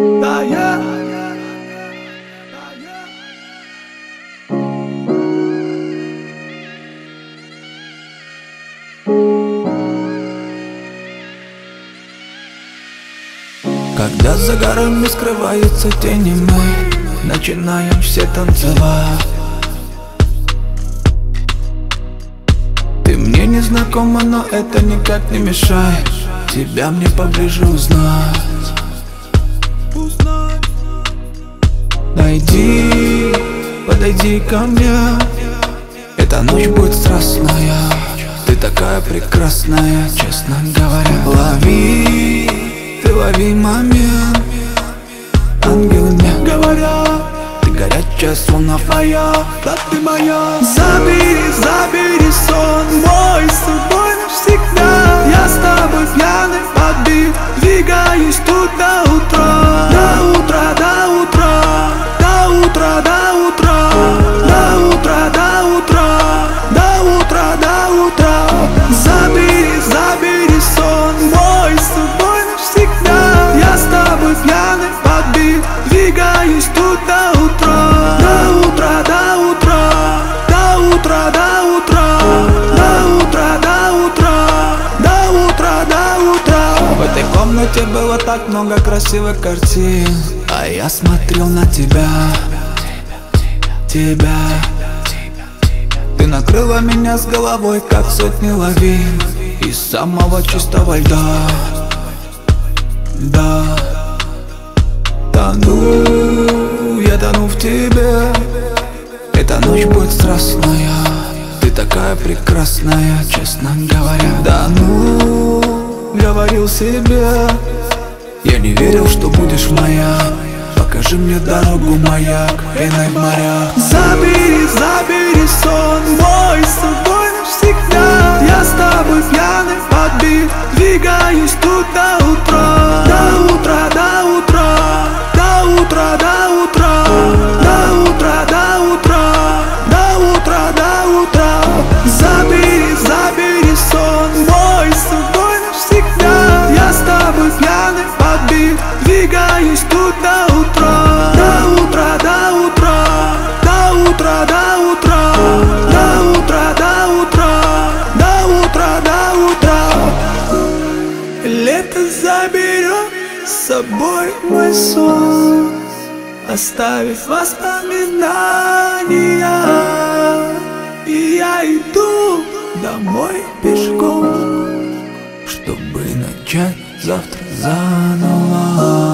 Да, Когда за горами скрываются тени мы Начинаем все танцевать. Ты мне не знакома, но это никак не мешает Тебя мне поближе узнать Найди, подойди ко мне. Эта ночь будет страстная. Ты такая прекрасная, честно говоря. Лови, ты лови момент. Ангелы мне говорят Ты горячая, словно фая Да ты моя. Забери, забери сон мой С собой навсегда. Я с этой комнате было так много красивых картин. А я смотрел на тебя. Тебя. Ты накрыла меня с головой, как сотни лавин. Из самого чистого льда. Да. Тону, я тону в тебе. Эта ночь будет страстная. Ты такая прекрасная, честно говоря. Да ну, говорил себе. Я не верил, что будешь моя. Покажи мне дорогу, маяк, пеной в морях Забери, забери сон мой с собой собой мой сон Оставив воспоминания. И я иду домой пешком Чтобы начать завтра заново